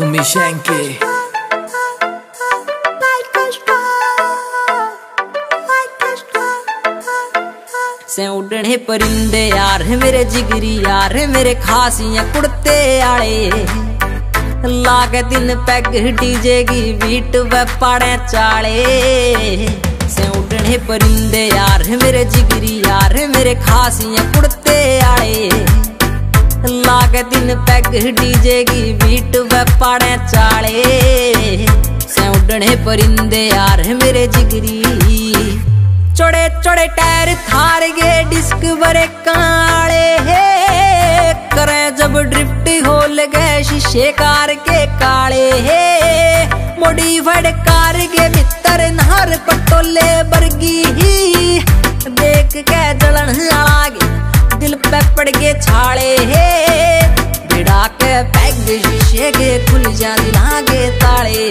a star. से उड़ने परिंदे यार मेरे जिगरी, यार मेरे खासियाँ कुड़ते आले लागे दिन पैग डीजे की बीट व पाड़े चाले से उड़ने परिंदे यार मेरे जिगरी, यार मेरे खासियाँ कुड़ते आले लागे दिन पैग डीजे की बीट व पाड़े चाले। से उड़ने परिंदे यार मेरे जिगरी। चौड़े चौड़े टायर थार गे डिस्क बरे काले हे। करे जब ड्रिफ्ट होल गए शीशे कार के काले हे। मोडिफाइड कार के भीतर नहर पटोले बरगी ही। देख के जलन आगे दिल पे पड़ गए छाले हे। पैग शीशे के खुल जा दिलागे ताले।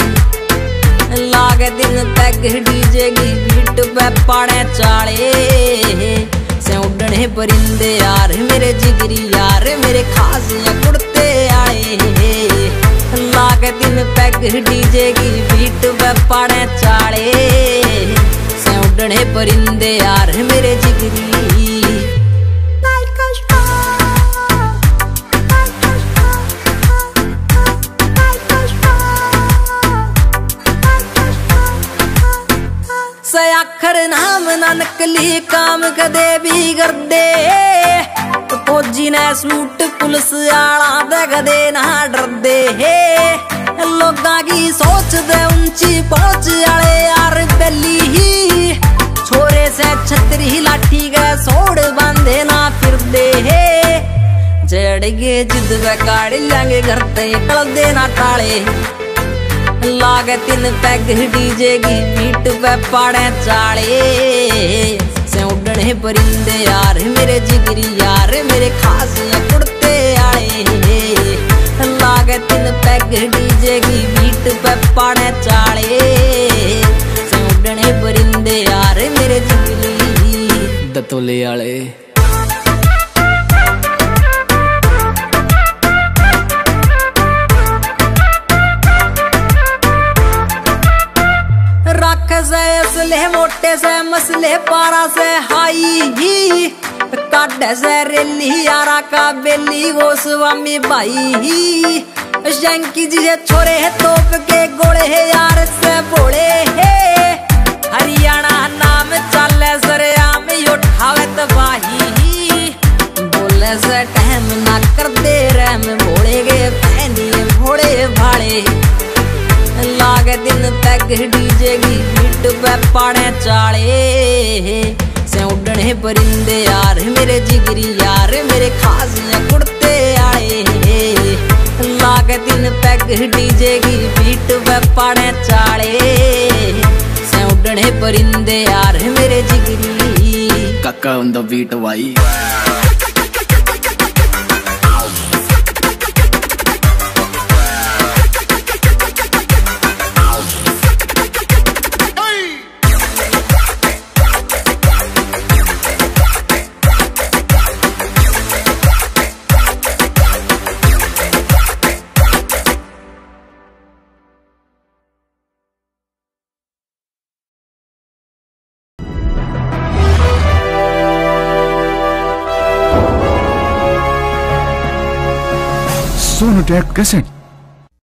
लागे दिन पैग डीजे की बीट पे पाड़े चाले। से उड़ने परिंदे यार, मेरे जिगरी यार, मेरे खास कुड़ते आए लागे दिन पैग डीजे की बीट पे पाड़े चाले। से उड़ने परिंदे यार, मेरे जिगरी आखर नाम ना नकली काम कदे भी कर दे तो फौजी ने सूट पुलिस आला दे कदे ना डर दे हे लोगां की सोच दे ऊँची पहुँच आले यार बेली ही। छोरे से छतरी लाठी के सोड़ बांधे ना फिर दे हे जड़ गे जिद वे काड़ लेंगे घर ते कल देना टाले लागे तीन पैग डीजे की बीट पे पाड़े चाले से उड़ने परिंदे यार मेरे जिगरी यार मेरे खास कुड़ते आए लागे तीन पैग डीजे की बीट पे पाड़े चाले से उड़ने परिंदे यार मेरे जिगरी दतोले आले मोटे से मसले पारा से हाई ही। काढ़ से रेली यारा का बेली वो स्वामी भाई ही। शंकी जी छोरे है तोप के गोले है यार से है। हरियाणा नाम चले सरेआम उठावे तबाही बोले से टहम ना कर दे रैम भोले गे भोले भाड़े। लागे दिन पैग डीजे की बीट पे पाड़े चाले। से उड़ने परिंदे यार, मेरे जिगरी यार, मेरे खास कुड़ते आए लागे दिन पैग डीजे की बीट पे पाड़े चाले। से उड़ने परिंदे यार, मेरे जिगरी। Kaka on the Sohn und der Gössin.